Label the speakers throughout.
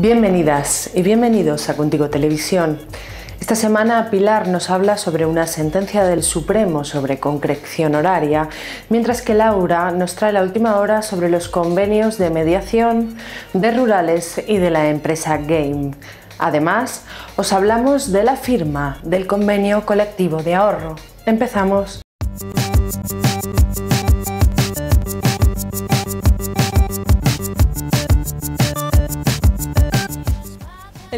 Speaker 1: Bienvenidas y bienvenidos a Contigo Televisión. Esta semana Pilar nos habla sobre una sentencia del Supremo sobre concreción horaria, mientras que Laura nos trae la última hora sobre los convenios de mediación de rurales y de la empresa Game. Además, os hablamos de la firma del convenio colectivo de ahorro. Empezamos.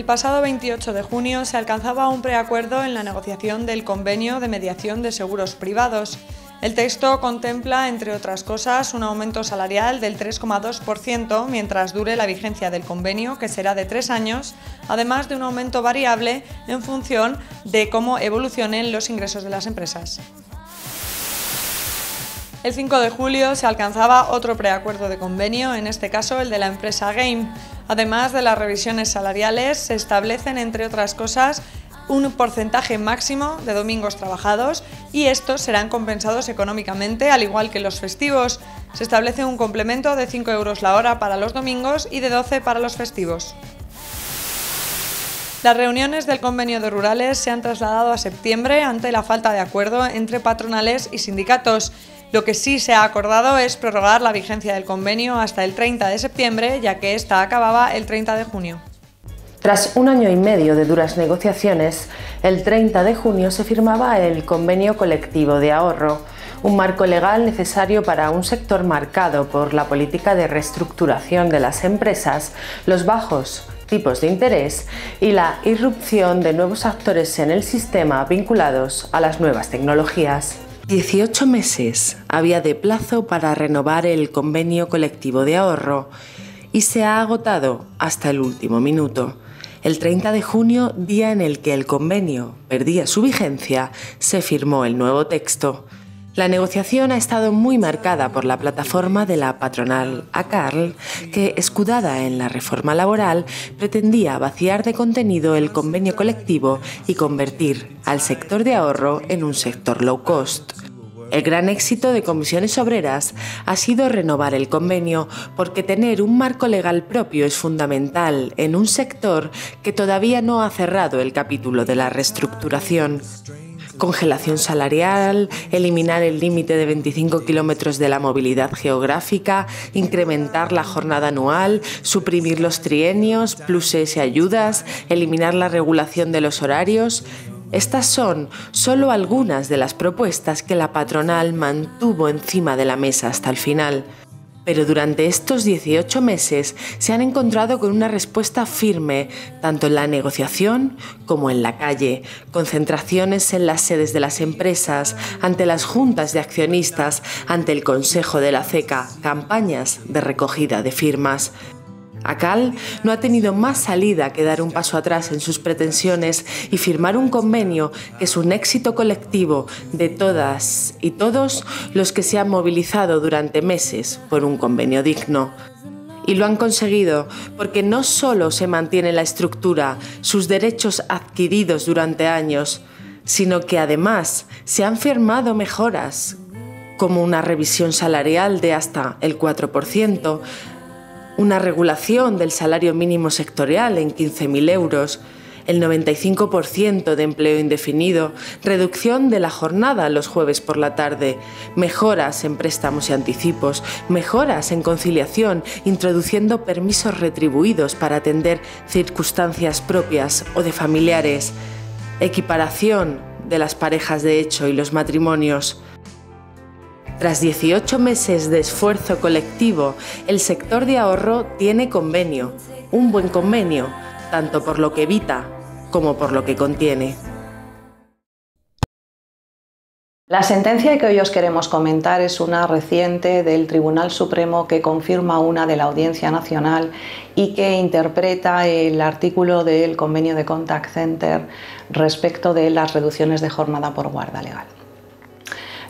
Speaker 2: El pasado 28 de junio se alcanzaba un preacuerdo en la negociación del convenio de mediación de seguros privados. El texto contempla, entre otras cosas, un aumento salarial del 3,2% mientras dure la vigencia del convenio, que será de tres años, además de un aumento variable en función de cómo evolucionen los ingresos de las empresas. El 5 de julio se alcanzaba otro preacuerdo de convenio, en este caso el de la empresa Game. Además de las revisiones salariales, se establecen, entre otras cosas, un porcentaje máximo de domingos trabajados y estos serán compensados económicamente, al igual que los festivos. Se establece un complemento de 5 euros la hora para los domingos y de 12 para los festivos. Las reuniones del convenio de rurales se han trasladado a septiembre ante la falta de acuerdo entre patronales y sindicatos. Lo que sí se ha acordado es prorrogar la vigencia del convenio hasta el 30 de septiembre, ya que esta acababa el 30 de junio.
Speaker 1: Tras un año y medio de duras negociaciones, el 30 de junio se firmaba el convenio colectivo de ahorro, un marco legal necesario para un sector marcado por la política de reestructuración de las empresas, los bajos tipos de interés y la irrupción de nuevos actores en el sistema vinculados a las nuevas tecnologías. 18 meses había de plazo para renovar el convenio colectivo de ahorro y se ha agotado hasta el último minuto. El 30 de junio, día en el que el convenio perdía su vigencia, se firmó el nuevo texto. La negociación ha estado muy marcada por la plataforma de la patronal ACARL, que, escudada en la reforma laboral, pretendía vaciar de contenido el convenio colectivo y convertir al sector de ahorro en un sector low cost. El gran éxito de comisiones obreras ha sido renovar el convenio porque tener un marco legal propio es fundamental en un sector que todavía no ha cerrado el capítulo de la reestructuración congelación salarial, eliminar el límite de 25 kilómetros de la movilidad geográfica, incrementar la jornada anual, suprimir los trienios, pluses y ayudas, eliminar la regulación de los horarios. Estas son solo algunas de las propuestas que la patronal mantuvo encima de la mesa hasta el final. Pero durante estos 18 meses se han encontrado con una respuesta firme, tanto en la negociación como en la calle, concentraciones en las sedes de las empresas, ante las juntas de accionistas, ante el Consejo de la CECA, campañas de recogida de firmas. ACAL no ha tenido más salida que dar un paso atrás en sus pretensiones y firmar un convenio que es un éxito colectivo de todas y todos los que se han movilizado durante meses por un convenio digno. Y lo han conseguido porque no solo se mantiene la estructura, sus derechos adquiridos durante años, sino que además se han firmado mejoras como una revisión salarial de hasta el 4%, una regulación del salario mínimo sectorial en 15.000 euros, el 95% de empleo indefinido, reducción de la jornada los jueves por la tarde, mejoras en préstamos y anticipos, mejoras en conciliación, introduciendo permisos retribuidos para atender circunstancias propias o de familiares, equiparación de las parejas de hecho y los matrimonios, tras 18 meses de esfuerzo colectivo, el sector de ahorro tiene convenio, un buen convenio, tanto por lo que evita como por lo que contiene.
Speaker 3: La sentencia que hoy os queremos comentar es una reciente del Tribunal Supremo que confirma una de la Audiencia Nacional y que interpreta el artículo del convenio de Contact Center respecto de las reducciones de jornada por guarda legal.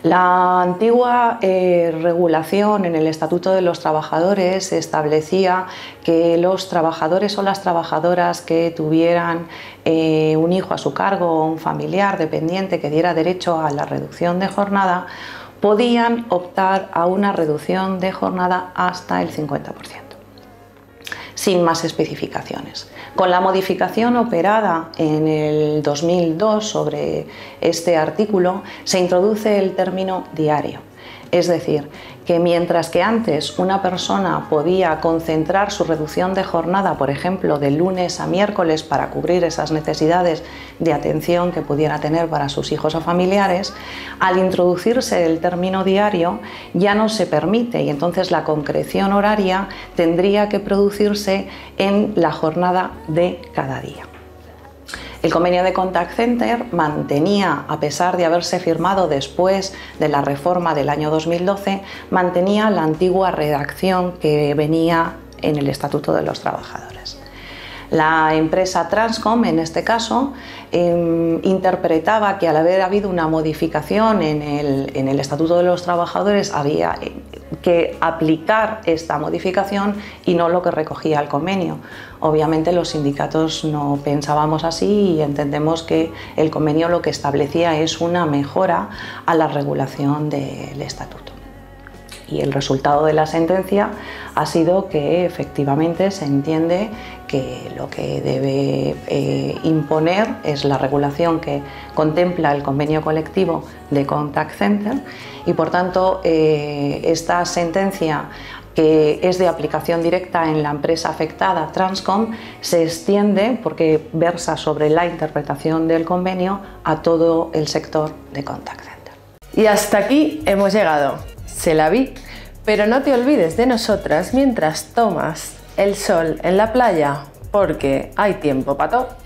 Speaker 3: La antigua eh, regulación en el Estatuto de los Trabajadores establecía que los trabajadores o las trabajadoras que tuvieran eh, un hijo a su cargo o un familiar dependiente que diera derecho a la reducción de jornada podían optar a una reducción de jornada hasta el 50%. Sin más especificaciones. Con la modificación operada en el 2002 sobre este artículo se introduce el término diario es decir, que mientras que antes una persona podía concentrar su reducción de jornada, por ejemplo, de lunes a miércoles para cubrir esas necesidades de atención que pudiera tener para sus hijos o familiares, al introducirse el término diario ya no se permite y entonces la concreción horaria tendría que producirse en la jornada de cada día. El convenio de Contact Center mantenía, a pesar de haberse firmado después de la reforma del año 2012, mantenía la antigua redacción que venía en el Estatuto de los Trabajadores. La empresa Transcom, en este caso, em, interpretaba que al haber habido una modificación en el, Estatuto de los Trabajadores había que aplicar esta modificación y no lo que recogía el convenio. Obviamente los sindicatos no pensábamos así y entendemos que el convenio lo que establecía es una mejora a la regulación del Estatuto y el resultado de la sentencia ha sido que efectivamente se entiende que lo que debe eh, imponer es la regulación que contempla el convenio colectivo de Contact Center y por tanto eh, esta sentencia que es de aplicación directa en la empresa afectada, Transcom, se extiende, porque versa sobre la interpretación del convenio, a todo el sector de Contact Center.
Speaker 1: Y hasta aquí hemos llegado se la vi. Pero no te olvides de nosotras mientras tomas el sol en la playa, porque hay tiempo para todo.